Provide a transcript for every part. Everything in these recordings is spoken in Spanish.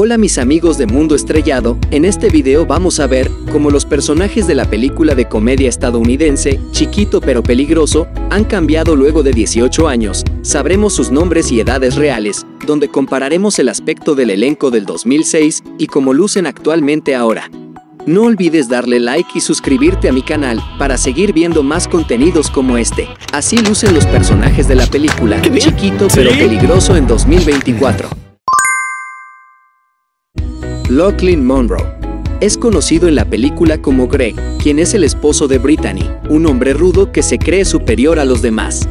Hola mis amigos de Mundo Estrellado, en este video vamos a ver cómo los personajes de la película de comedia estadounidense, Chiquito pero peligroso, han cambiado luego de 18 años, sabremos sus nombres y edades reales, donde compararemos el aspecto del elenco del 2006 y cómo lucen actualmente ahora. No olvides darle like y suscribirte a mi canal para seguir viendo más contenidos como este. Así lucen los personajes de la película Chiquito pero peligroso en 2024. Lachlan Monroe. Es conocido en la película como Greg, quien es el esposo de Brittany, un hombre rudo que se cree superior a los demás.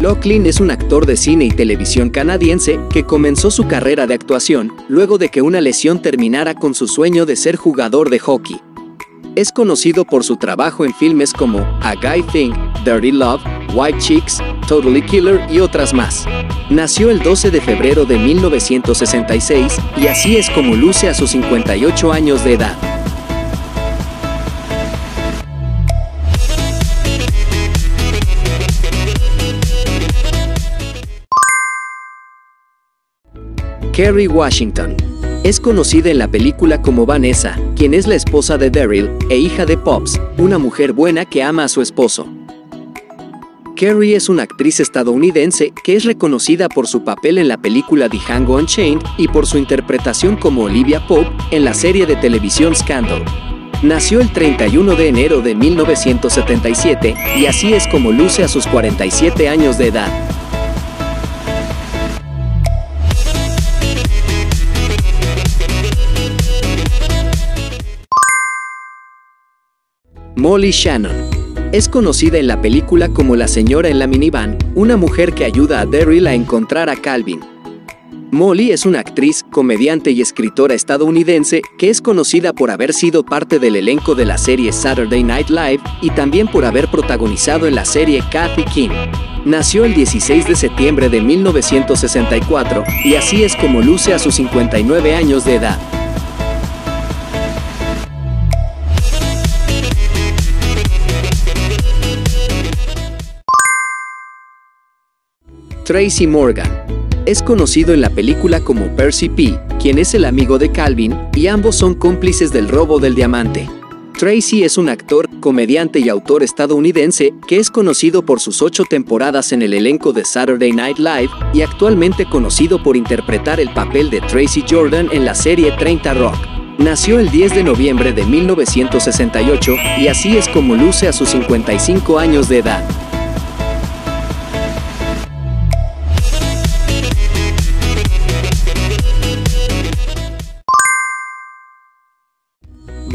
Lachlan es un actor de cine y televisión canadiense que comenzó su carrera de actuación luego de que una lesión terminara con su sueño de ser jugador de hockey. Es conocido por su trabajo en filmes como A Guy Thing, Dirty Love, White Chicks, Totally Killer y otras más. Nació el 12 de febrero de 1966 y así es como luce a sus 58 años de edad. Kerry Washington. Es conocida en la película como Vanessa, quien es la esposa de Daryl e hija de Pops, una mujer buena que ama a su esposo. Carrie es una actriz estadounidense que es reconocida por su papel en la película The Django Unchained y por su interpretación como Olivia Pope en la serie de televisión Scandal. Nació el 31 de enero de 1977 y así es como luce a sus 47 años de edad. Molly Shannon es conocida en la película como la señora en la minivan, una mujer que ayuda a Daryl a encontrar a Calvin. Molly es una actriz, comediante y escritora estadounidense que es conocida por haber sido parte del elenco de la serie Saturday Night Live y también por haber protagonizado en la serie Kathy King. Nació el 16 de septiembre de 1964 y así es como luce a sus 59 años de edad. Tracy Morgan. Es conocido en la película como Percy P., quien es el amigo de Calvin, y ambos son cómplices del robo del diamante. Tracy es un actor, comediante y autor estadounidense que es conocido por sus ocho temporadas en el elenco de Saturday Night Live y actualmente conocido por interpretar el papel de Tracy Jordan en la serie 30 Rock. Nació el 10 de noviembre de 1968 y así es como luce a sus 55 años de edad.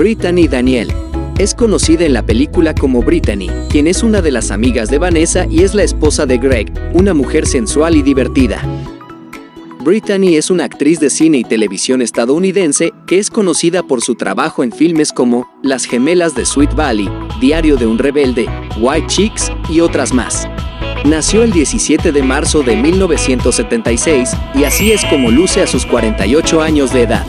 Brittany Daniel. Es conocida en la película como Brittany, quien es una de las amigas de Vanessa y es la esposa de Greg, una mujer sensual y divertida. Brittany es una actriz de cine y televisión estadounidense que es conocida por su trabajo en filmes como Las gemelas de Sweet Valley, Diario de un rebelde, White Chicks y otras más. Nació el 17 de marzo de 1976 y así es como luce a sus 48 años de edad.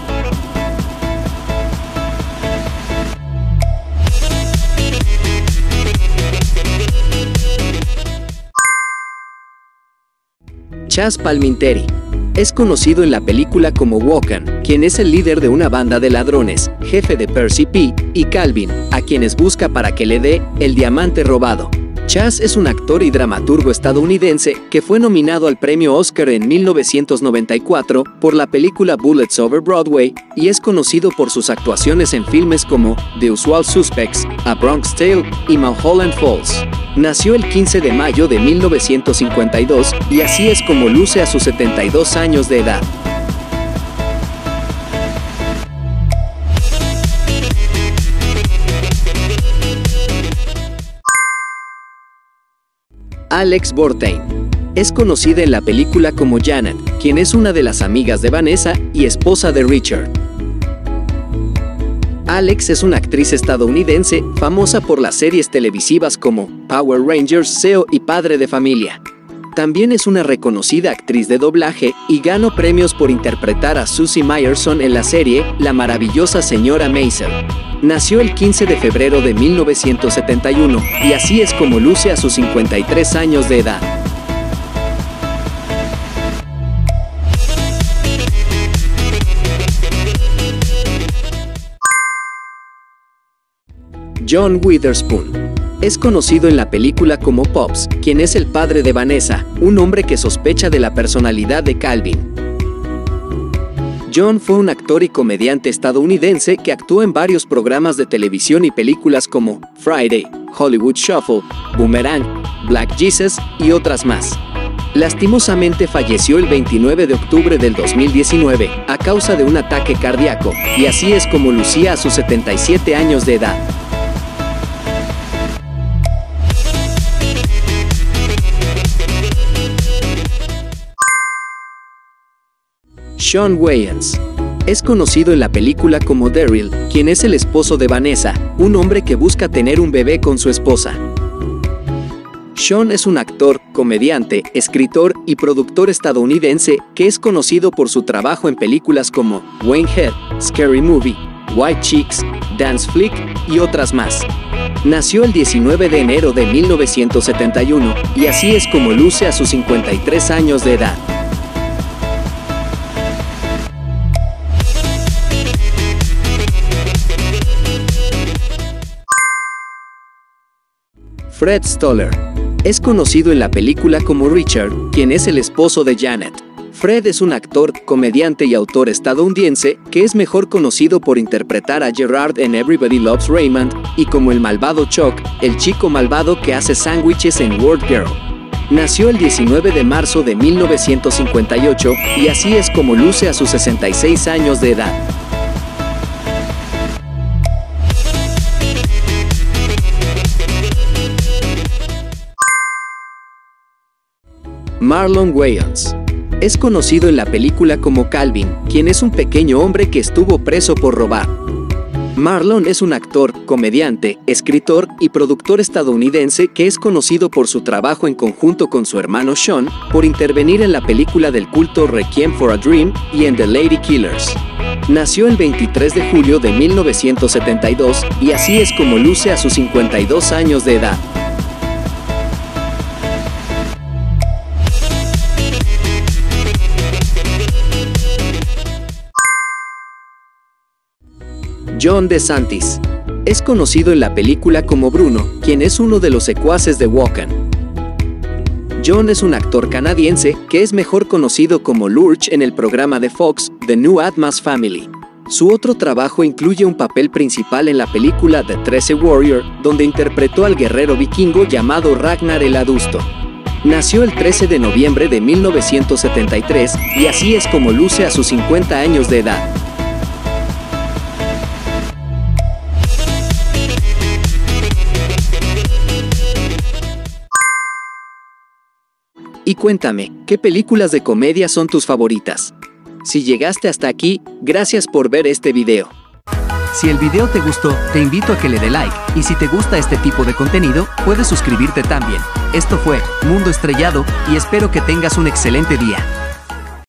Chas Palminteri. Es conocido en la película como Wokan, quien es el líder de una banda de ladrones, jefe de Percy P. y Calvin, a quienes busca para que le dé el diamante robado. Chas es un actor y dramaturgo estadounidense que fue nominado al premio Oscar en 1994 por la película Bullets Over Broadway y es conocido por sus actuaciones en filmes como The Usual Suspects, A Bronx Tale y Mulholland Falls. Nació el 15 de mayo de 1952 y así es como luce a sus 72 años de edad. Alex Bortain. Es conocida en la película como Janet, quien es una de las amigas de Vanessa y esposa de Richard. Alex es una actriz estadounidense famosa por las series televisivas como Power Rangers, SEO y Padre de Familia. También es una reconocida actriz de doblaje y ganó premios por interpretar a Susie Myerson en la serie La maravillosa señora Maisel. Nació el 15 de febrero de 1971 y así es como luce a sus 53 años de edad. John Witherspoon. Es conocido en la película como Pops, quien es el padre de Vanessa, un hombre que sospecha de la personalidad de Calvin. John fue un actor y comediante estadounidense que actuó en varios programas de televisión y películas como Friday, Hollywood Shuffle, Boomerang, Black Jesus y otras más. Lastimosamente falleció el 29 de octubre del 2019 a causa de un ataque cardíaco, y así es como lucía a sus 77 años de edad. Sean Wayans. Es conocido en la película como Daryl, quien es el esposo de Vanessa, un hombre que busca tener un bebé con su esposa. Sean es un actor, comediante, escritor y productor estadounidense que es conocido por su trabajo en películas como Wayne Head, Scary Movie, White Chicks, Dance Flick y otras más. Nació el 19 de enero de 1971 y así es como luce a sus 53 años de edad. Fred Stoller. Es conocido en la película como Richard, quien es el esposo de Janet. Fred es un actor, comediante y autor estadounidense que es mejor conocido por interpretar a Gerard en Everybody Loves Raymond y como el malvado Chuck, el chico malvado que hace sándwiches en World Girl. Nació el 19 de marzo de 1958 y así es como luce a sus 66 años de edad. Marlon Wayans. Es conocido en la película como Calvin, quien es un pequeño hombre que estuvo preso por robar. Marlon es un actor, comediante, escritor y productor estadounidense que es conocido por su trabajo en conjunto con su hermano Sean por intervenir en la película del culto Requiem for a Dream y en The Lady Killers. Nació el 23 de julio de 1972 y así es como luce a sus 52 años de edad. John DeSantis. Es conocido en la película como Bruno, quien es uno de los secuaces de Wokan. John es un actor canadiense que es mejor conocido como Lurch en el programa de Fox, The New Atmas Family. Su otro trabajo incluye un papel principal en la película The Trece Warrior, donde interpretó al guerrero vikingo llamado Ragnar el Adusto. Nació el 13 de noviembre de 1973 y así es como luce a sus 50 años de edad. Y cuéntame, ¿qué películas de comedia son tus favoritas? Si llegaste hasta aquí, gracias por ver este video. Si el video te gustó, te invito a que le dé like, y si te gusta este tipo de contenido, puedes suscribirte también. Esto fue Mundo Estrellado, y espero que tengas un excelente día.